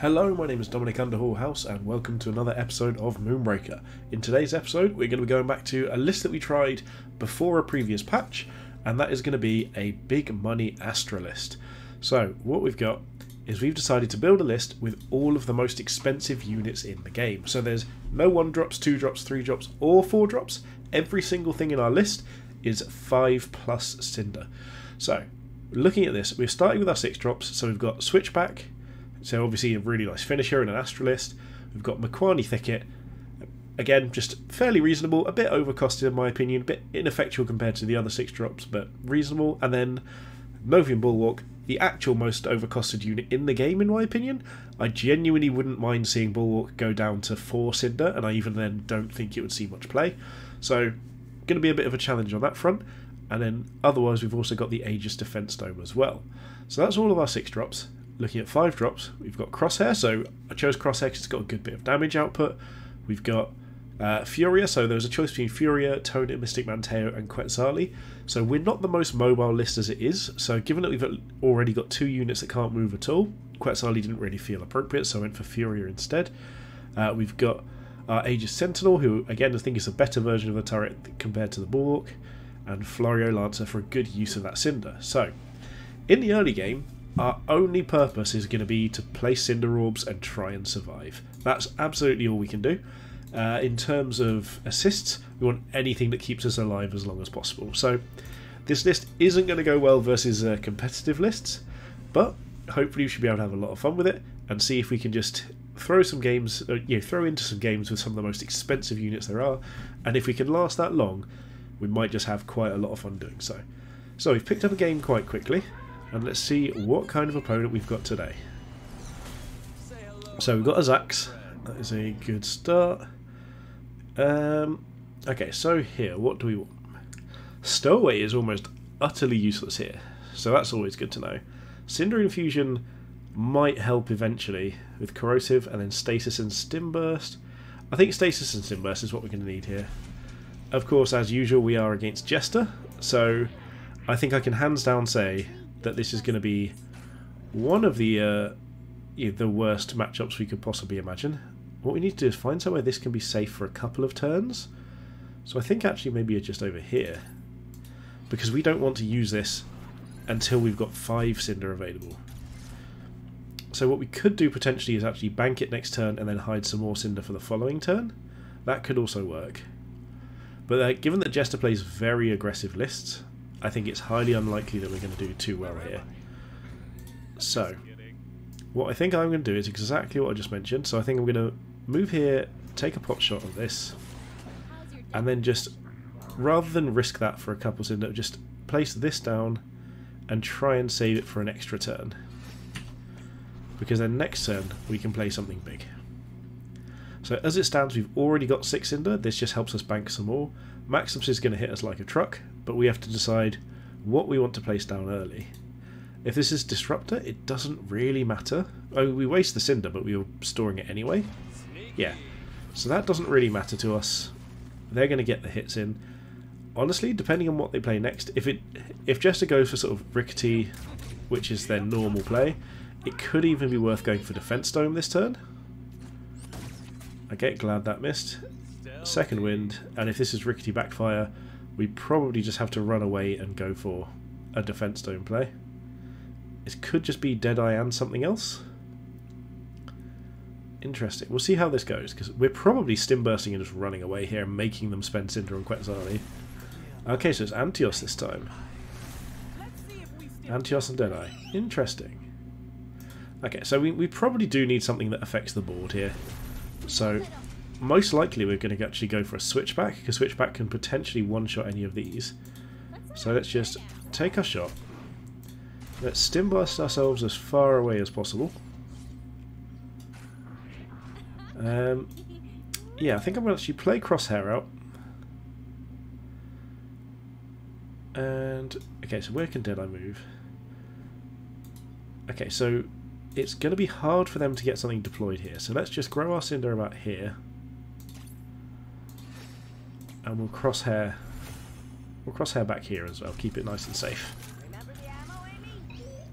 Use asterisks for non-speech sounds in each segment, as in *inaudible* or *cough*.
Hello, my name is Dominic Underhall-House and welcome to another episode of Moonbreaker. In today's episode, we're going to be going back to a list that we tried before a previous patch, and that is going to be a big money Astra list. So, what we've got is we've decided to build a list with all of the most expensive units in the game. So there's no 1 drops, 2 drops, 3 drops, or 4 drops. Every single thing in our list is 5 plus Cinder. So, looking at this, we're starting with our 6 drops, so we've got Switchback, so obviously a really nice finisher and an Astralist. We've got Micoani Thicket. Again, just fairly reasonable, a bit overcosted in my opinion, a bit ineffectual compared to the other six drops, but reasonable. And then Novian Bulwark, the actual most overcosted unit in the game in my opinion. I genuinely wouldn't mind seeing Bulwark go down to 4 Cinder, and I even then don't think it would see much play. So, going to be a bit of a challenge on that front. And then otherwise, we've also got the Aegys Defense Dome as well. So that's all of our six drops looking at five drops, we've got Crosshair. So I chose Crosshair because it's got a good bit of damage output. We've got uh, Furia, so there was a choice between Furia, Tonit, Mystic Manteo, and Quetzali. So we're not the most mobile list as it is. So given that we've already got two units that can't move at all, Quetzali didn't really feel appropriate, so I went for Furia instead. Uh, we've got our Aegys Sentinel, who again I think is a better version of the turret compared to the Bulwark, and Florio Lancer for a good use of that Cinder. So in the early game, our only purpose is going to be to play Cinder Orbs and try and survive. That's absolutely all we can do. Uh, in terms of assists, we want anything that keeps us alive as long as possible. So this list isn't going to go well versus uh, competitive lists, but hopefully we should be able to have a lot of fun with it and see if we can just throw some games, uh, you know, throw into some games with some of the most expensive units there are, and if we can last that long, we might just have quite a lot of fun doing so. So we've picked up a game quite quickly and let's see what kind of opponent we've got today. So we've got a Zax, that is a good start. Um, okay, so here, what do we want? Stowaway is almost utterly useless here, so that's always good to know. Cinder Infusion might help eventually with Corrosive and then Stasis and Stimburst. I think Stasis and Stimburst is what we're going to need here. Of course, as usual, we are against Jester, so I think I can hands down say that this is going to be one of the uh, the worst matchups we could possibly imagine. What we need to do is find somewhere this can be safe for a couple of turns. So I think actually maybe it's just over here. Because we don't want to use this until we've got five Cinder available. So what we could do potentially is actually bank it next turn and then hide some more Cinder for the following turn. That could also work. But uh, given that Jester plays very aggressive lists, I think it's highly unlikely that we're going to do too well here. So, what I think I'm going to do is exactly what I just mentioned. So I think I'm going to move here, take a pot shot of this, and then just, rather than risk that for a couple of just place this down and try and save it for an extra turn. Because then next turn we can play something big. So as it stands, we've already got 6 cinder. This just helps us bank some more. Maximus is going to hit us like a truck, but we have to decide what we want to place down early. If this is Disruptor, it doesn't really matter. Oh, we waste the Cinder, but we were storing it anyway. Yeah, so that doesn't really matter to us. They're going to get the hits in. Honestly, depending on what they play next, if it if Jester goes for sort of Rickety, which is their normal play, it could even be worth going for Defense Dome this turn. I get glad that missed. Second Wind, and if this is Rickety Backfire, we probably just have to run away and go for a Defense Dome play. It could just be Deadeye and something else. Interesting. We'll see how this goes, because we're probably stim bursting and just running away here and making them spend Cinder and Quetzali. Okay, so it's Antios this time. Antios and Deadeye. Interesting. Okay, so we, we probably do need something that affects the board here. So, most likely we're going to actually go for a switchback, because switchback can potentially one-shot any of these. So let's just take our shot. Let's stim burst ourselves as far away as possible. Um, yeah, I think I'm going to actually play Crosshair out. And, okay, so where can Deadeye move? Okay, so it's going to be hard for them to get something deployed here. So let's just grow our Cinder about here. And we'll crosshair we'll crosshair back here as well, keep it nice and safe.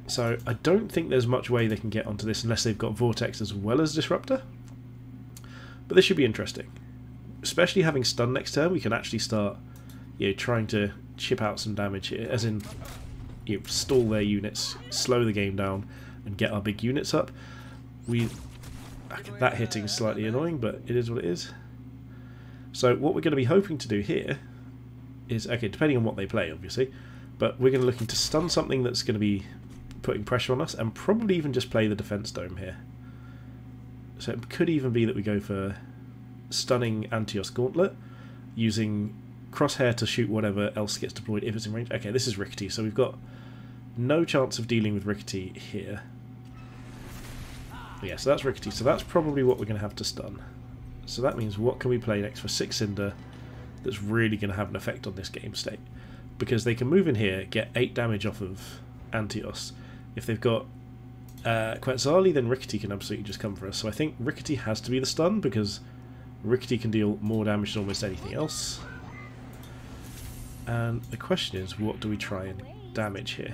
So I don't think there's much way they can get onto this unless they've got Vortex as well as Disruptor. But this should be interesting. Especially having stun next turn, we can actually start you know, trying to chip out some damage here, as in you know, stall their units, slow the game down, and get our big units up. We That hitting is slightly annoying, but it is what it is. So what we're going to be hoping to do here is, okay, depending on what they play, obviously, but we're going to looking to stun something that's going to be putting pressure on us, and probably even just play the defense dome here. So it could even be that we go for stunning Antios Gauntlet, using crosshair to shoot whatever else gets deployed if it's in range. Okay, this is Rickety, so we've got no chance of dealing with Rickety here. Yeah, so that's Rickety, so that's probably what we're going to have to stun. So that means what can we play next for 6 Cinder that's really going to have an effect on this game state? Because they can move in here, get 8 damage off of Antios. If they've got uh, Quetzali, then Rickety can absolutely just come for us. So I think Rickety has to be the stun because Rickety can deal more damage than almost anything else. And the question is, what do we try and damage here?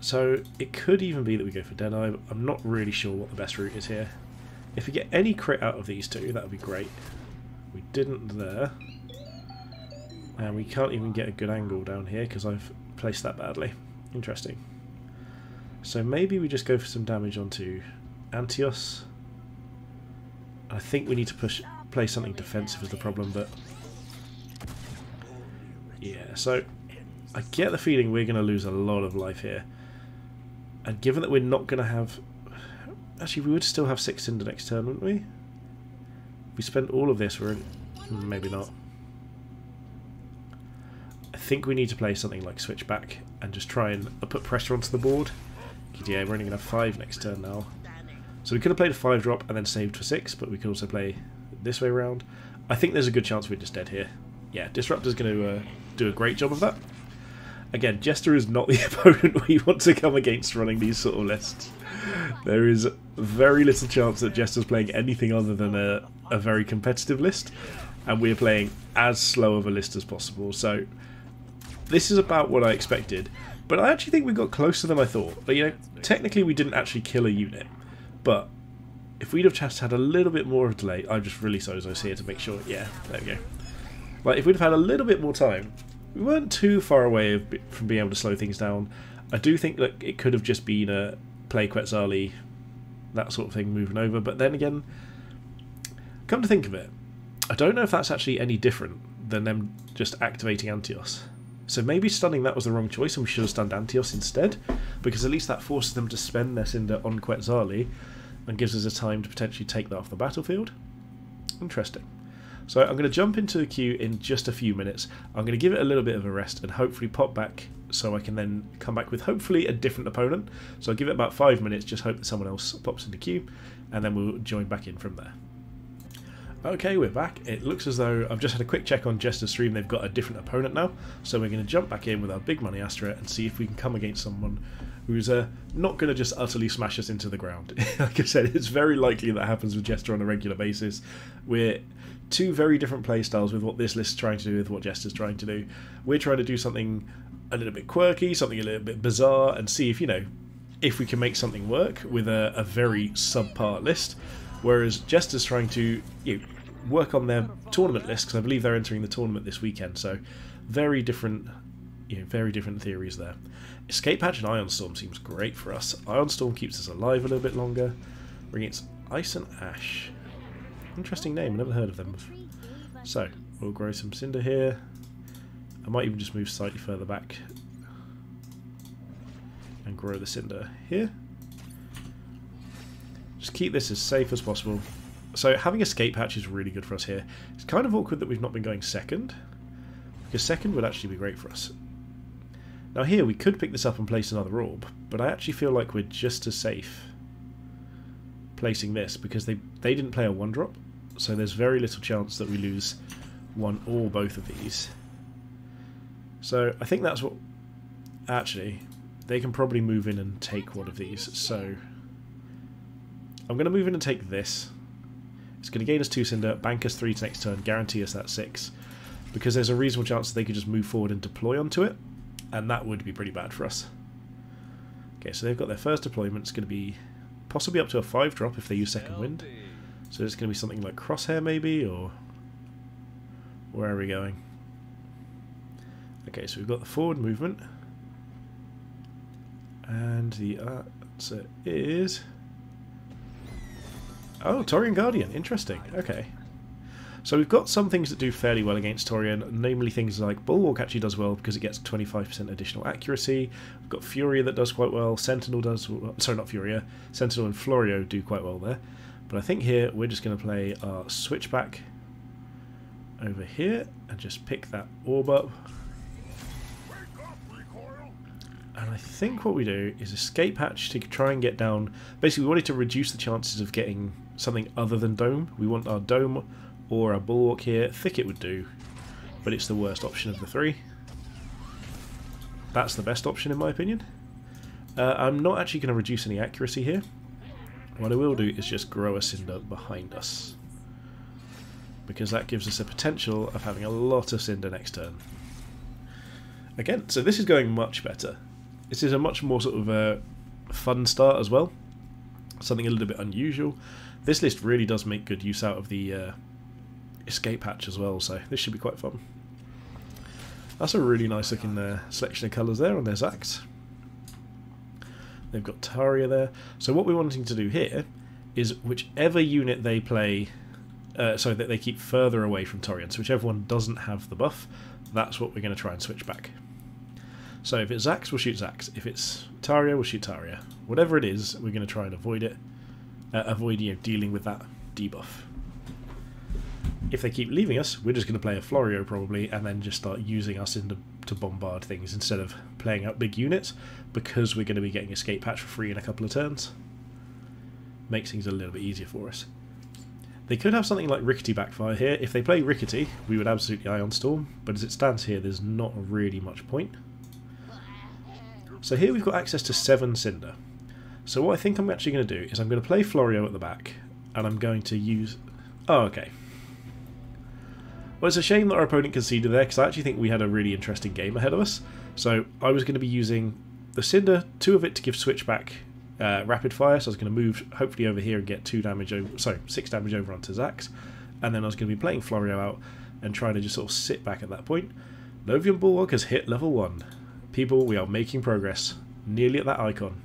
So it could even be that we go for Denai. I'm not really sure what the best route is here. If we get any crit out of these two, that would be great. We didn't there. And we can't even get a good angle down here because I've placed that badly. Interesting. So maybe we just go for some damage onto Antios. I think we need to push play something defensive is the problem, but yeah, so I get the feeling we're going to lose a lot of life here. And given that we're not going to have... Actually, we would still have six in the next turn, wouldn't we? We spent all of this, we're in... Maybe not. I think we need to play something like Switchback and just try and put pressure onto the board. Yeah, we're only going to have five next turn now. So we could have played a five drop and then saved for six, but we could also play this way around. I think there's a good chance we're just dead here. Yeah, Disruptor's going to uh, do a great job of that. Again, Jester is not the *laughs* opponent we want to come against running these sort of lists. There is very little chance that Jester's playing anything other than a, a very competitive list, and we're playing as slow of a list as possible. So this is about what I expected, but I actually think we got closer than I thought. But, you know, technically we didn't actually kill a unit, but if we'd have just had a little bit more of a delay, I just really so as here to make sure. Yeah, there we go. Like if we'd have had a little bit more time, we weren't too far away from being able to slow things down. I do think that it could have just been a play Quetzali, that sort of thing moving over. But then again, come to think of it, I don't know if that's actually any different than them just activating Antios. So maybe stunning that was the wrong choice and we should have stunned Antios instead, because at least that forces them to spend their Cinder on Quetzali and gives us a time to potentially take that off the battlefield. Interesting. So I'm going to jump into the queue in just a few minutes. I'm going to give it a little bit of a rest and hopefully pop back so I can then come back with hopefully a different opponent. So I'll give it about five minutes, just hope that someone else pops in the queue, and then we'll join back in from there. Okay, we're back. It looks as though I've just had a quick check on Jester's stream. They've got a different opponent now. So we're going to jump back in with our big money Astra and see if we can come against someone who's uh, not going to just utterly smash us into the ground. *laughs* like I said, it's very likely that happens with Jester on a regular basis. We're two very different playstyles with what this list is trying to do with what Jester's trying to do. We're trying to do something a little bit quirky, something a little bit bizarre, and see if, you know, if we can make something work with a, a very subpart list. Whereas Jester's trying to you know, work on their tournament list, because I believe they're entering the tournament this weekend, so very different you know, very different theories there. Escape Hatch and Ion Storm seems great for us. Ion Storm keeps us alive a little bit longer. Bring it Ice and Ash. Interesting name, never heard of them before. So, we'll grow some Cinder here. I might even just move slightly further back and grow the Cinder here. Just keep this as safe as possible. So having Escape Hatch is really good for us here. It's kind of awkward that we've not been going second, because second would actually be great for us. Now here we could pick this up and place another orb, but I actually feel like we're just as safe placing this because they, they didn't play a one drop so there's very little chance that we lose one or both of these. So I think that's what... Actually, they can probably move in and take one of these, so... I'm going to move in and take this. It's going to gain us 2 Cinder, bank us 3 to next turn, guarantee us that 6. Because there's a reasonable chance that they could just move forward and deploy onto it, and that would be pretty bad for us. Okay, so they've got their first deployment. It's going to be possibly up to a 5 drop if they use second wind. So it's going to be something like crosshair maybe, or where are we going? Okay, so we've got the forward movement. And the answer is... Oh, Torian Guardian. Interesting. Okay. So we've got some things that do fairly well against Torian, namely things like Bulwark actually does well because it gets 25% additional accuracy. We've got Furia that does quite well. Sentinel does... Sorry, not Furia. Sentinel and Florio do quite well there. But I think here we're just going to play our switchback over here and just pick that orb up. And I think what we do is escape hatch to try and get down. Basically, we wanted to reduce the chances of getting something other than dome. We want our dome or our bulwark here. Thicket would do, but it's the worst option of the three. That's the best option in my opinion. Uh, I'm not actually going to reduce any accuracy here. What I will do is just grow a cinder behind us. Because that gives us a potential of having a lot of cinder next turn. Again, so this is going much better. This is a much more sort of uh, fun start as well. Something a little bit unusual. This list really does make good use out of the uh, escape hatch as well, so this should be quite fun. That's a really nice looking uh, selection of colours there on their Zax. They've got Taria there. So what we're wanting to do here is whichever unit they play, uh, so that they keep further away from Taurian, so whichever one doesn't have the buff, that's what we're going to try and switch back. So if it's Zax, we'll shoot Zax. If it's Taria, we'll shoot Taria. Whatever it is, we're going to try and avoid it. Uh, avoid you know, dealing with that debuff. If they keep leaving us, we're just going to play a Florio probably, and then just start using us into to bombard things instead of playing out big units, because we're going to be getting escape hatch for free in a couple of turns. Makes things a little bit easier for us. They could have something like Rickety backfire here. If they play Rickety, we would absolutely Ion Storm, but as it stands here, there's not really much point. So here we've got access to 7 Cinder. So what I think I'm actually going to do is I'm going to play Florio at the back, and I'm going to use... Oh, okay. Well, it's a shame that our opponent conceded there, because I actually think we had a really interesting game ahead of us. So I was going to be using the Cinder, two of it to give switchback uh, rapid fire, so I was going to move hopefully over here and get two damage over, sorry, six damage over onto Zax, and then I was going to be playing Florio out and trying to just sort of sit back at that point. Novian Bulwark has hit level 1. People, we are making progress. Nearly at that icon.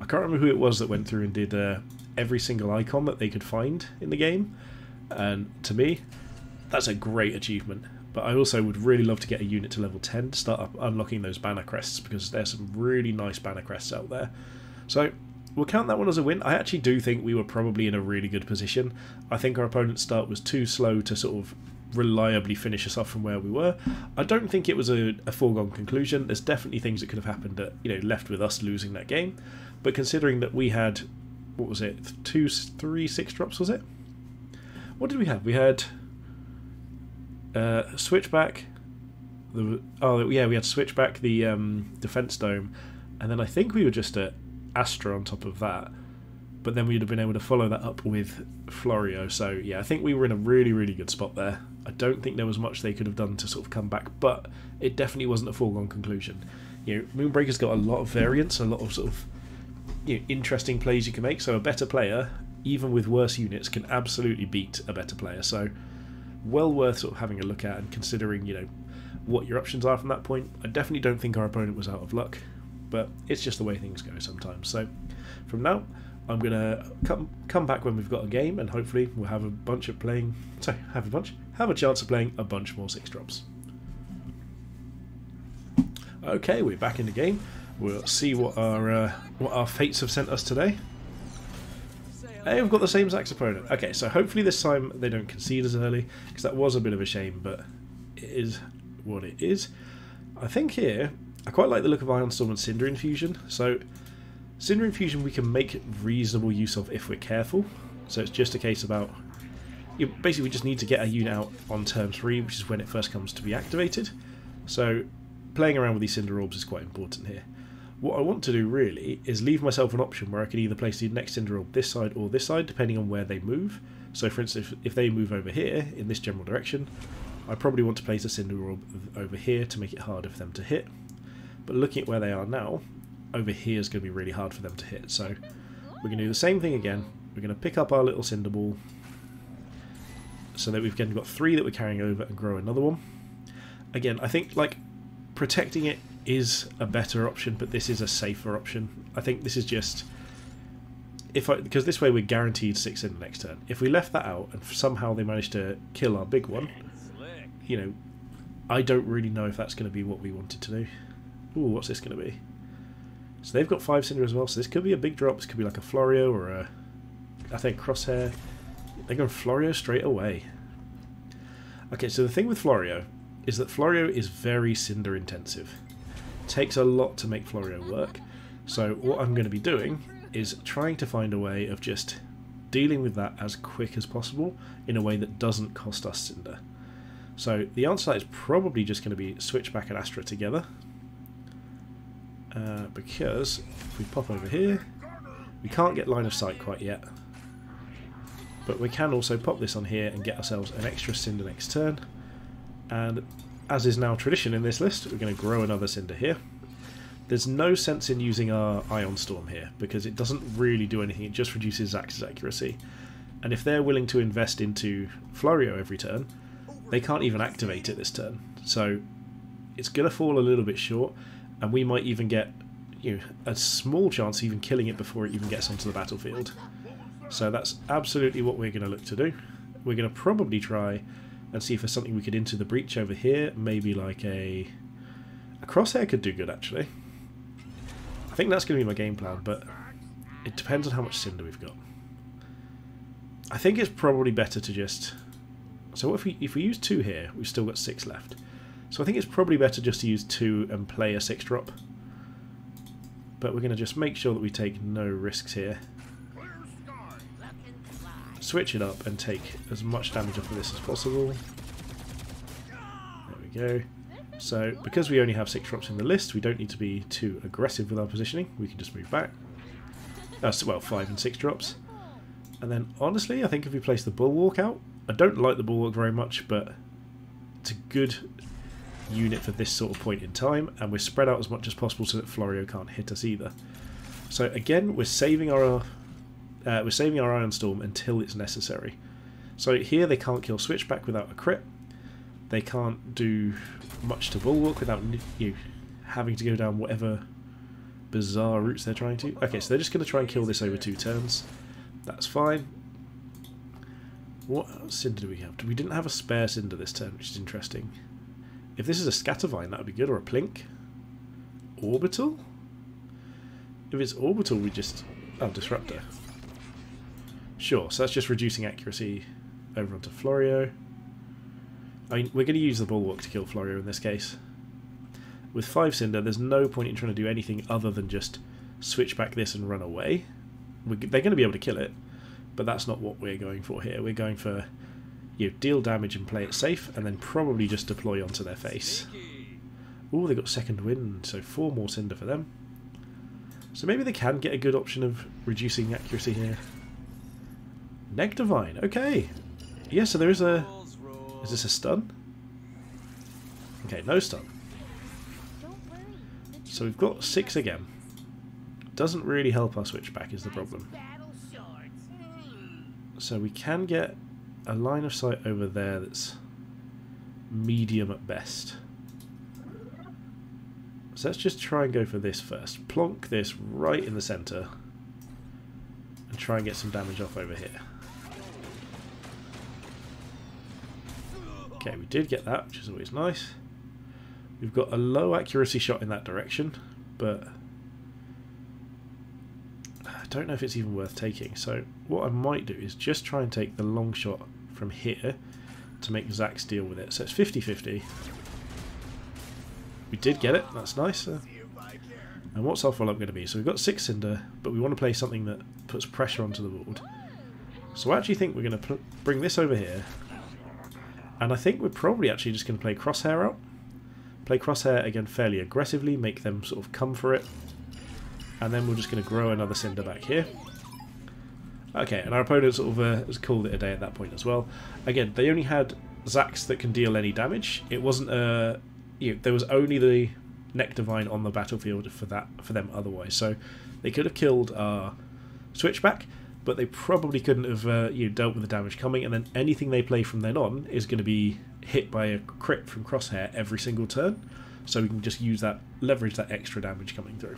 I can't remember who it was that went through and did uh, every single icon that they could find in the game. And to me, that's a great achievement. But I also would really love to get a unit to level 10 to start up unlocking those banner crests because there's some really nice banner crests out there. So we'll count that one as a win. I actually do think we were probably in a really good position. I think our opponent's start was too slow to sort of reliably finish us off from where we were. I don't think it was a, a, foregone conclusion. There's definitely things that could have happened that you know left with us losing that game. But considering that we had what was it, two, three, six drops was it? What did we have? We had uh, switchback. The oh yeah, we had switchback the um, defense dome, and then I think we were just at Astra on top of that but then we'd have been able to follow that up with Florio. So yeah, I think we were in a really, really good spot there. I don't think there was much they could have done to sort of come back, but it definitely wasn't a foregone conclusion. You know, Moonbreaker's got a lot of variance, a lot of sort of you know, interesting plays you can make. So a better player, even with worse units, can absolutely beat a better player. So well worth sort of having a look at and considering you know what your options are from that point. I definitely don't think our opponent was out of luck, but it's just the way things go sometimes. So from now I'm gonna come come back when we've got a game, and hopefully we'll have a bunch of playing. Sorry, have a bunch, have a chance of playing a bunch more six drops. Okay, we're back in the game. We'll see what our uh, what our fates have sent us today. Hey, we've got the same Zax opponent. Okay, so hopefully this time they don't concede as early, because that was a bit of a shame, but it is what it is. I think here, I quite like the look of Ion Storm and Cinder Infusion, so Cinder Infusion we can make reasonable use of if we're careful. So it's just a case about... You basically, we just need to get a unit out on turn 3, which is when it first comes to be activated. So playing around with these Cinder Orbs is quite important here. What I want to do really is leave myself an option where I can either place the next Cinder Orb this side or this side, depending on where they move. So for instance, if, if they move over here, in this general direction, I probably want to place a Cinder Orb over here to make it harder for them to hit. But looking at where they are now, over here is going to be really hard for them to hit. So we're going to do the same thing again. We're going to pick up our little cinder ball so that we've again got three that we're carrying over and grow another one. Again, I think like protecting it is a better option, but this is a safer option. I think this is just if I because this way we're guaranteed six in the next turn. If we left that out and somehow they managed to kill our big one, you know, I don't really know if that's going to be what we wanted to do. Ooh, what's this going to be? So they've got five cinder as well. So this could be a big drop. This could be like a Florio or a, I think Crosshair. They're going Florio straight away. Okay, so the thing with Florio is that Florio is very cinder intensive. takes a lot to make Florio work. So what I'm going to be doing is trying to find a way of just dealing with that as quick as possible in a way that doesn't cost us cinder. So the answer is probably just going to be switch back and Astra together. Uh, because if we pop over here, we can't get line of sight quite yet. But we can also pop this on here and get ourselves an extra cinder next turn. And as is now tradition in this list, we're going to grow another cinder here. There's no sense in using our Ion Storm here, because it doesn't really do anything, it just reduces Zax's accuracy. And if they're willing to invest into Florio every turn, they can't even activate it this turn. So it's going to fall a little bit short, and we might even get you know, a small chance of even killing it before it even gets onto the battlefield. So that's absolutely what we're going to look to do. We're going to probably try and see if there's something we could into the breach over here. Maybe like a... A crosshair could do good, actually. I think that's going to be my game plan, but it depends on how much cinder we've got. I think it's probably better to just... So if we if we use two here, we've still got six left. So I think it's probably better just to use two and play a six drop. But we're going to just make sure that we take no risks here. Switch it up and take as much damage off of this as possible. There we go. So, because we only have six drops in the list, we don't need to be too aggressive with our positioning. We can just move back. Uh, well, five and six drops. And then, honestly, I think if we place the Bulwark out, I don't like the Bulwark very much, but it's a good unit for this sort of point in time, and we're spread out as much as possible so that Florio can't hit us either. So again, we're saving our uh, we're saving our Ion Storm until it's necessary. So here they can't kill Switchback without a crit. They can't do much to Bulwark without you having to go down whatever bizarre routes they're trying to. Okay, so they're just going to try and kill this over two turns. That's fine. What cinder do we have? We didn't have a spare cinder this turn, which is interesting. If this is a Scattervine, that would be good, or a Plink. Orbital? If it's Orbital, we just... Oh, Disruptor. Sure, so that's just reducing accuracy over onto Florio. I mean, we're going to use the Bulwark to kill Florio in this case. With 5 Cinder, there's no point in trying to do anything other than just switch back this and run away. We're, they're going to be able to kill it, but that's not what we're going for here. We're going for you know, deal damage and play it safe, and then probably just deploy onto their face. Oh, they got second wind, so four more Cinder for them. So maybe they can get a good option of reducing accuracy here. Nectarvine, okay. Yeah, so there is a... Is this a stun? Okay, no stun. So we've got six again. Doesn't really help our switchback is the problem. So we can get a line of sight over there that's medium at best. So let's just try and go for this first. Plonk this right in the centre and try and get some damage off over here. Okay, we did get that, which is always nice. We've got a low accuracy shot in that direction, but I don't know if it's even worth taking. So what I might do is just try and take the long shot from here to make Zax deal with it. So it's 50-50. We did get it, that's nice. Uh, and what's our follow-up going to be? So we've got 6 Cinder, but we want to play something that puts pressure onto the board. So I actually think we're going to bring this over here, and I think we're probably actually just going to play Crosshair out. Play Crosshair again fairly aggressively, make them sort of come for it. And then we're just going to grow another Cinder back here. Okay, and our opponent sort of uh, has called it a day at that point as well. Again, they only had Zax that can deal any damage. It wasn't a... Uh, you know, there was only the Nectarvine on the battlefield for that for them otherwise. So they could have killed our Switchback, but they probably couldn't have uh, you know, dealt with the damage coming, and then anything they play from then on is going to be hit by a crit from Crosshair every single turn. So we can just use that, leverage that extra damage coming through.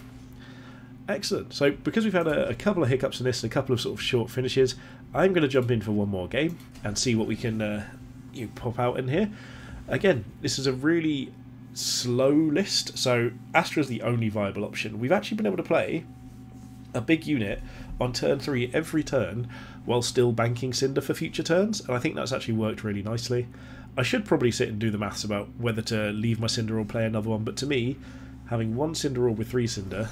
Excellent. So because we've had a, a couple of hiccups in this and a couple of sort of short finishes, I'm going to jump in for one more game and see what we can uh, you pop out in here. Again, this is a really slow list, so Astra is the only viable option. We've actually been able to play a big unit on turn 3 every turn while still banking Cinder for future turns, and I think that's actually worked really nicely. I should probably sit and do the maths about whether to leave my Cinder or play another one, but to me, having one Cinder or with three Cinder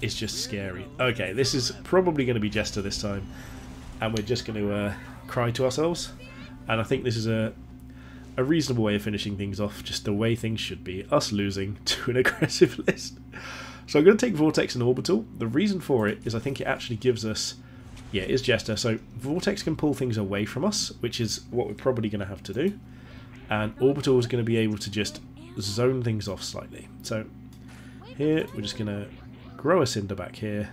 is just scary. Okay, this is probably going to be Jester this time, and we're just going to uh, cry to ourselves, and I think this is a a reasonable way of finishing things off, just the way things should be, us losing *laughs* to an aggressive *laughs* list. So I'm going to take Vortex and Orbital. The reason for it is I think it actually gives us... Yeah, it is Jester. So Vortex can pull things away from us, which is what we're probably going to have to do. And Orbital is going to be able to just zone things off slightly. So here we're just going to grow a Cinder back here.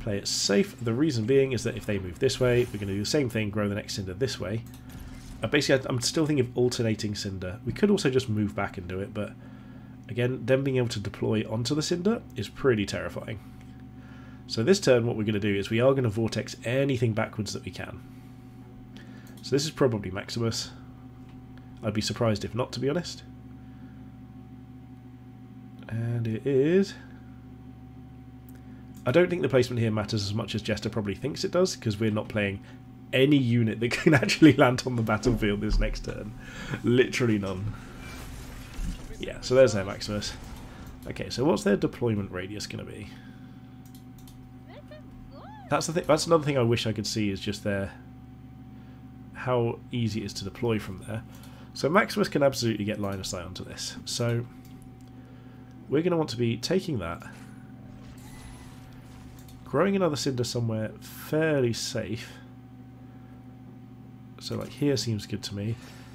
Play it safe. The reason being is that if they move this way, we're going to do the same thing, grow the next Cinder this way. Uh, basically, I'm still thinking of alternating Cinder. We could also just move back and do it, but Again, them being able to deploy onto the Cinder is pretty terrifying. So this turn what we're going to do is we are going to Vortex anything backwards that we can. So this is probably Maximus. I'd be surprised if not, to be honest. And it is... I don't think the placement here matters as much as Jester probably thinks it does, because we're not playing any unit that *laughs* can actually land on the battlefield this next turn. Literally none. Yeah, so there's their Maximus. Okay, so what's their deployment radius going to be? That's the thing. That's another thing I wish I could see is just their how easy it is to deploy from there. So Maximus can absolutely get line of sight onto this. So we're going to want to be taking that, growing another cinder somewhere fairly safe. So like here seems good to me.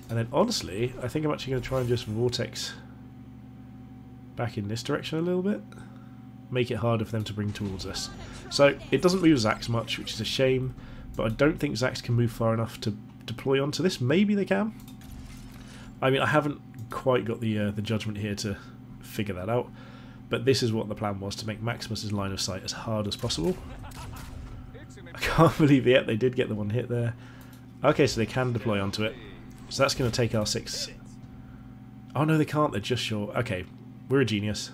And then honestly, I think I'm actually going to try and just vortex back in this direction a little bit. Make it harder for them to bring towards us. So it doesn't move Zax much, which is a shame, but I don't think Zax can move far enough to deploy onto this. Maybe they can. I mean, I haven't quite got the uh, the judgment here to figure that out, but this is what the plan was, to make Maximus's line of sight as hard as possible. I can't *laughs* believe it, they did get the one hit there. Okay, so they can deploy onto it. So that's going to take our six. Oh no, they can't, they're just short. Okay, we're a genius.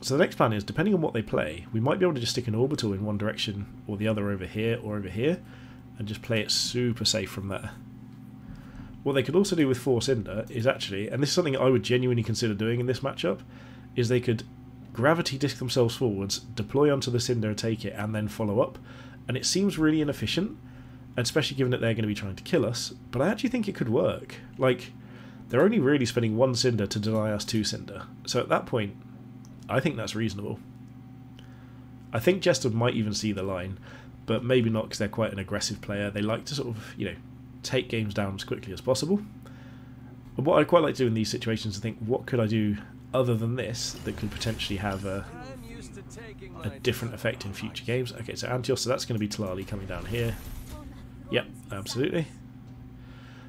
So the next plan is, depending on what they play, we might be able to just stick an orbital in one direction or the other over here or over here, and just play it super safe from there. What they could also do with Force Cinder is actually, and this is something I would genuinely consider doing in this matchup, is they could gravity disc themselves forwards, deploy onto the Cinder, take it, and then follow up. And it seems really inefficient, especially given that they're going to be trying to kill us, but I actually think it could work. Like, they're only really spending one cinder to deny us two cinder. So at that point, I think that's reasonable. I think Jester might even see the line, but maybe not because they're quite an aggressive player. They like to sort of, you know, take games down as quickly as possible. But what I'd quite like to do in these situations is think, what could I do other than this that could potentially have a, a different effect in future games? Okay, so Antios, so that's going to be Talali coming down here. Yep, absolutely.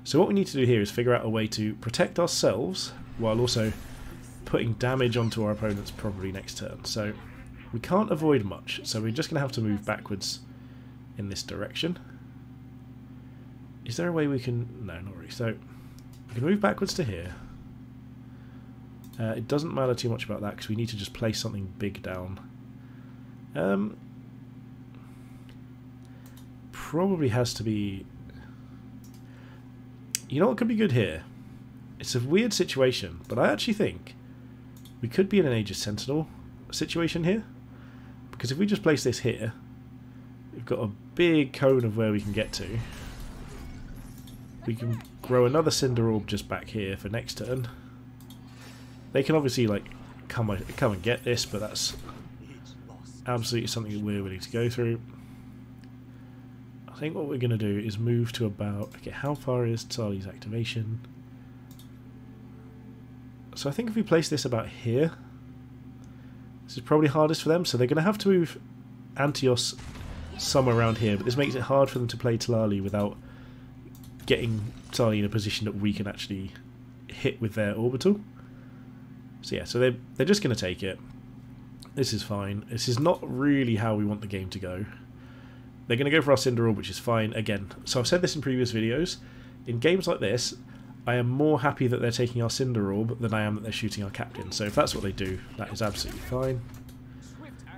So what we need to do here is figure out a way to protect ourselves while also putting damage onto our opponents probably next turn. So we can't avoid much, so we're just going to have to move backwards in this direction. Is there a way we can... No, not really. So we can move backwards to here. Uh, it doesn't matter too much about that because we need to just place something big down. Um, probably has to be you know what could be good here? It's a weird situation, but I actually think we could be in an Aegys Sentinel situation here. Because if we just place this here, we've got a big cone of where we can get to. We can grow another Cinder Orb just back here for next turn. They can obviously like come come and get this, but that's absolutely something that we're willing to go through. I think what we're going to do is move to about... Okay, how far is Tali's activation? So I think if we place this about here, this is probably hardest for them. So they're going to have to move Antios somewhere around here, but this makes it hard for them to play Talali without getting Talali in a position that we can actually hit with their orbital. So yeah, so they're, they're just going to take it. This is fine. This is not really how we want the game to go. They're going to go for our Cinder Orb, which is fine. Again, so I've said this in previous videos. In games like this, I am more happy that they're taking our Cinder Orb than I am that they're shooting our Captain. So if that's what they do, that is absolutely fine.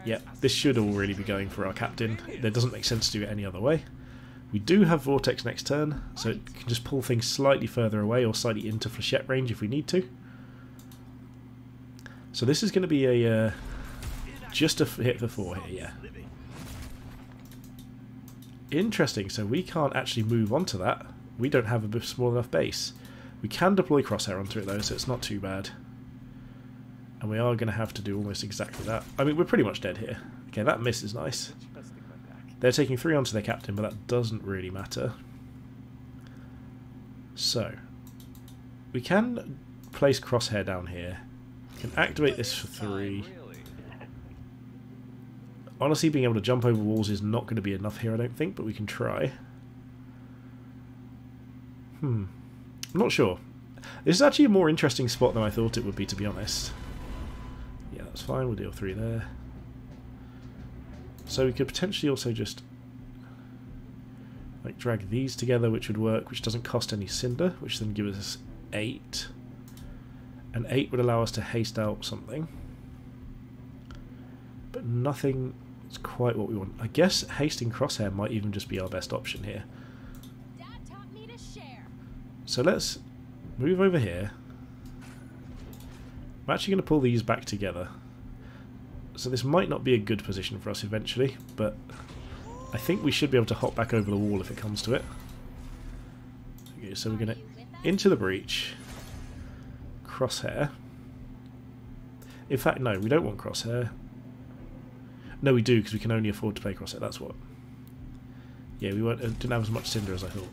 Yeah, this should all really be going for our Captain. There doesn't make sense to do it any other way. We do have Vortex next turn, so it can just pull things slightly further away or slightly into Flechette range if we need to. So this is going to be a uh, just a hit for four here, yeah. Interesting, so we can't actually move onto that. We don't have a small enough base. We can deploy crosshair onto it though, so it's not too bad. And we are going to have to do almost exactly that. I mean, we're pretty much dead here. Okay, that miss is nice. They're taking three onto their captain, but that doesn't really matter. So, we can place crosshair down here. Can activate this for three. Honestly, being able to jump over walls is not going to be enough here, I don't think, but we can try. Hmm. I'm not sure. This is actually a more interesting spot than I thought it would be, to be honest. Yeah, that's fine. We'll deal three there. So we could potentially also just like drag these together, which would work, which doesn't cost any cinder, which then gives us eight. And eight would allow us to haste out something. But nothing is quite what we want. I guess hasting crosshair might even just be our best option here. So let's move over here. I'm actually going to pull these back together. So this might not be a good position for us eventually, but I think we should be able to hop back over the wall if it comes to it. Okay, so we're going to into the breach, crosshair. In fact, no, we don't want crosshair. No, we do because we can only afford to play crosshair. That's what. Yeah, we weren't, uh, didn't have as much cinder as I thought.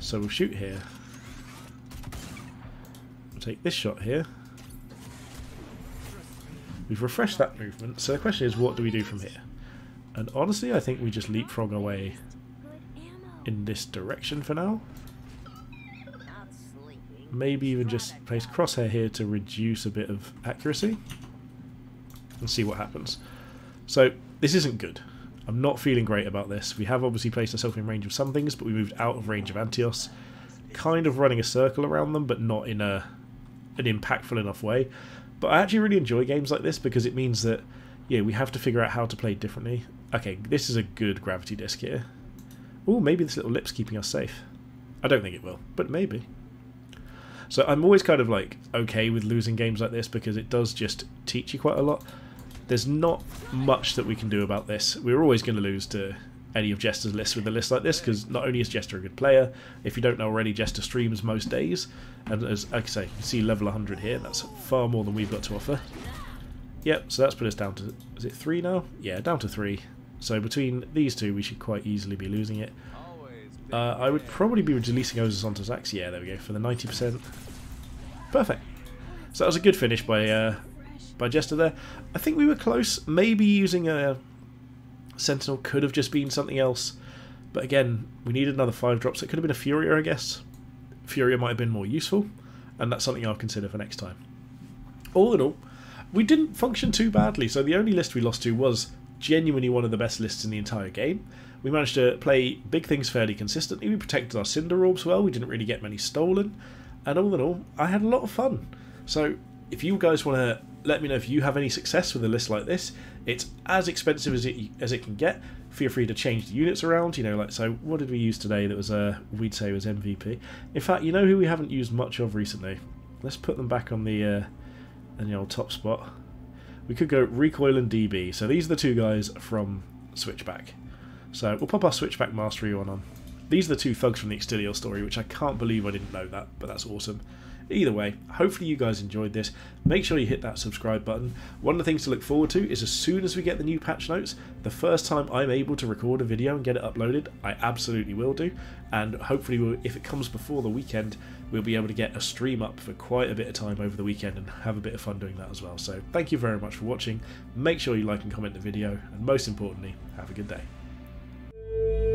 So we'll shoot here. We'll take this shot here. We've refreshed that movement, so the question is what do we do from here? And honestly, I think we just leapfrog away in this direction for now. Maybe even just place crosshair here to reduce a bit of accuracy. And see what happens. So, this isn't good. I'm not feeling great about this. We have obviously placed ourselves in range of some things, but we moved out of range of Antios. Kind of running a circle around them, but not in a an impactful enough way. But I actually really enjoy games like this because it means that, yeah, we have to figure out how to play differently. Okay, this is a good gravity disc here. Oh, maybe this little lip's keeping us safe. I don't think it will, but maybe. So I'm always kind of like okay with losing games like this because it does just teach you quite a lot. There's not much that we can do about this. We're always going to lose to any of Jester's lists with a list like this because not only is Jester a good player, if you don't know already, Jester streams most days, and as like I say, you see level 100 here. That's far more than we've got to offer. Yep, so that's put us down to is it three now? Yeah, down to three. So between these two, we should quite easily be losing it. Uh, I would probably be releasing Ozus onto Zax. Yeah, there we go for the 90%. Perfect. So that was a good finish by uh, by Jester there. I think we were close. Maybe using a Sentinel could have just been something else. But again, we needed another 5 drops. It could have been a Furia, I guess. Furia might have been more useful. And that's something I'll consider for next time. All in all, we didn't function too badly. So the only list we lost to was genuinely one of the best lists in the entire game. We managed to play big things fairly consistently. We protected our Cinder Orbs well. We didn't really get many stolen. And all in all, I had a lot of fun. So if you guys want to let me know if you have any success with a list like this. It's as expensive as it as it can get. Feel free to change the units around. You know, like so. What did we use today? That was uh, we'd say was MVP. In fact, you know who we haven't used much of recently. Let's put them back on the uh, in the old top spot. We could go recoil and DB. So these are the two guys from Switchback. So we'll pop our Switchback Mastery one on. These are the two thugs from the Extilio story, which I can't believe I didn't know that, but that's awesome. Either way, hopefully you guys enjoyed this. Make sure you hit that subscribe button. One of the things to look forward to is as soon as we get the new patch notes, the first time I'm able to record a video and get it uploaded, I absolutely will do. And hopefully, we'll, if it comes before the weekend, we'll be able to get a stream up for quite a bit of time over the weekend and have a bit of fun doing that as well. So thank you very much for watching. Make sure you like and comment the video, and most importantly, have a good day thank you